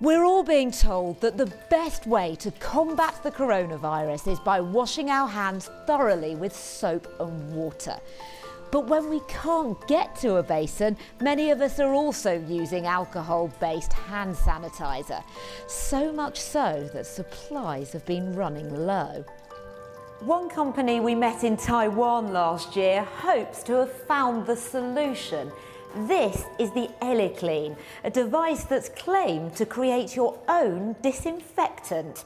We're all being told that the best way to combat the coronavirus is by washing our hands thoroughly with soap and water. But when we can't get to a basin, many of us are also using alcohol based hand sanitizer. So much so that supplies have been running low. One company we met in Taiwan last year hopes to have found the solution. This is the EliClean, a device that's claimed to create your own disinfectant.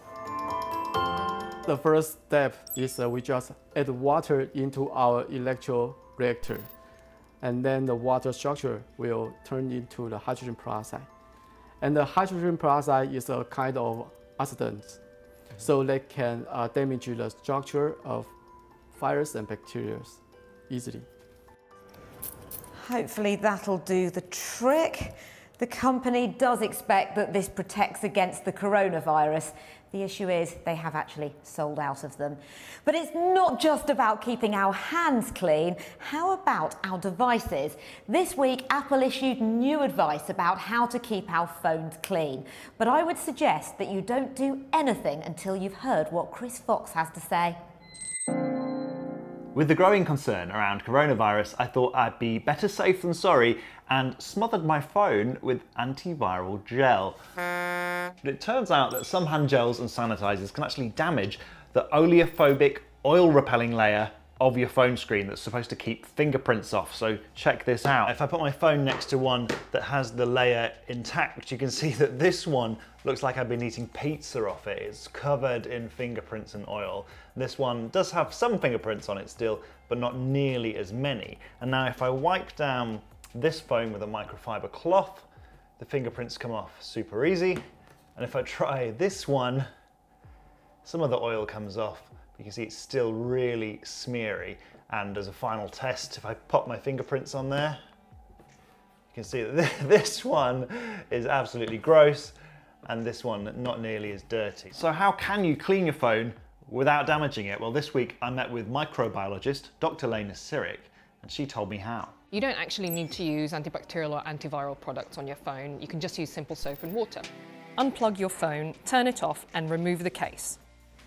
The first step is uh, we just add water into our electro reactor. And then the water structure will turn into the hydrogen peroxide. And the hydrogen peroxide is a kind of oxidant. So they can uh, damage the structure of virus and bacteria easily. Hopefully that'll do the trick. The company does expect that this protects against the coronavirus. The issue is they have actually sold out of them. But it's not just about keeping our hands clean. How about our devices? This week, Apple issued new advice about how to keep our phones clean. But I would suggest that you don't do anything until you've heard what Chris Fox has to say. With the growing concern around coronavirus, I thought I'd be better safe than sorry and smothered my phone with antiviral gel. But it turns out that some hand gels and sanitizers can actually damage the oleophobic oil repelling layer of your phone screen that's supposed to keep fingerprints off. So check this out. If I put my phone next to one that has the layer intact, you can see that this one looks like I've been eating pizza off it. It's covered in fingerprints and oil. This one does have some fingerprints on it still, but not nearly as many. And now if I wipe down this phone with a microfiber cloth, the fingerprints come off super easy. And if I try this one, some of the oil comes off you can see it's still really smeary. And as a final test, if I pop my fingerprints on there, you can see that this one is absolutely gross and this one not nearly as dirty. So how can you clean your phone without damaging it? Well, this week I met with microbiologist Dr. Lena Ciric and she told me how. You don't actually need to use antibacterial or antiviral products on your phone. You can just use simple soap and water. Unplug your phone, turn it off and remove the case.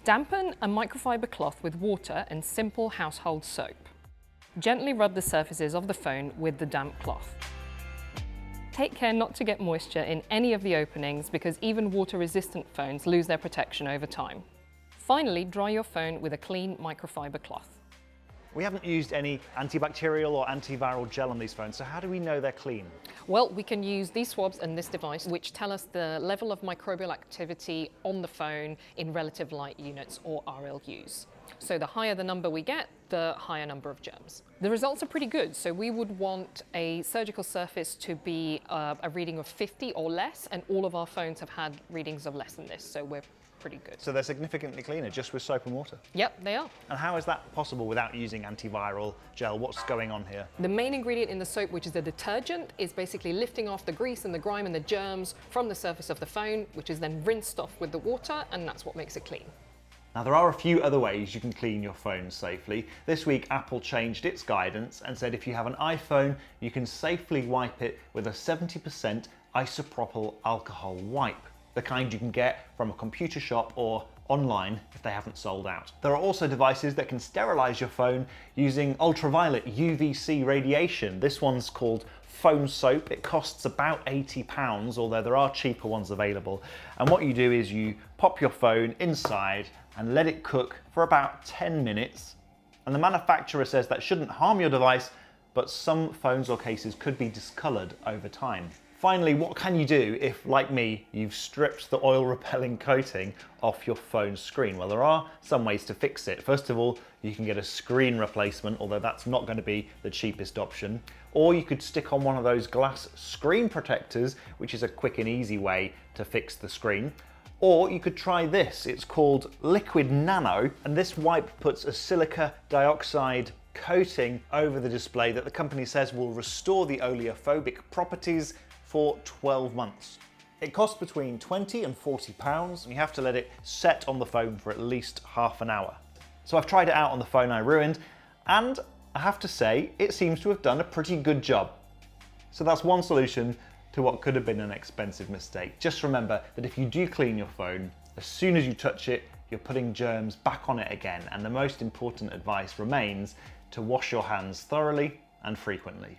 Dampen a microfiber cloth with water and simple household soap. Gently rub the surfaces of the phone with the damp cloth. Take care not to get moisture in any of the openings because even water-resistant phones lose their protection over time. Finally, dry your phone with a clean microfiber cloth. We haven't used any antibacterial or antiviral gel on these phones, so how do we know they're clean? Well, we can use these swabs and this device, which tell us the level of microbial activity on the phone in relative light units or RLUs. So the higher the number we get, the higher number of germs. The results are pretty good. So we would want a surgical surface to be uh, a reading of 50 or less, and all of our phones have had readings of less than this. So we're pretty good. So they're significantly cleaner just with soap and water? Yep, they are. And how is that possible without using antiviral gel? What's going on here? The main ingredient in the soap, which is the detergent, is basically lifting off the grease and the grime and the germs from the surface of the phone, which is then rinsed off with the water, and that's what makes it clean. Now there are a few other ways you can clean your phone safely. This week Apple changed its guidance and said if you have an iPhone you can safely wipe it with a 70% isopropyl alcohol wipe the kind you can get from a computer shop or online if they haven't sold out. There are also devices that can sterilize your phone using ultraviolet UVC radiation. This one's called PhoneSoap. It costs about 80 pounds, although there are cheaper ones available. And what you do is you pop your phone inside and let it cook for about 10 minutes. And the manufacturer says that shouldn't harm your device, but some phones or cases could be discolored over time. Finally, what can you do if, like me, you've stripped the oil repelling coating off your phone screen? Well, there are some ways to fix it. First of all, you can get a screen replacement, although that's not going to be the cheapest option. Or you could stick on one of those glass screen protectors, which is a quick and easy way to fix the screen. Or you could try this, it's called Liquid Nano, and this wipe puts a silica dioxide coating over the display that the company says will restore the oleophobic properties for 12 months. It costs between 20 and 40 pounds and you have to let it set on the phone for at least half an hour. So I've tried it out on the phone I ruined and I have to say it seems to have done a pretty good job. So that's one solution to what could have been an expensive mistake. Just remember that if you do clean your phone, as soon as you touch it, you're putting germs back on it again. And the most important advice remains to wash your hands thoroughly and frequently.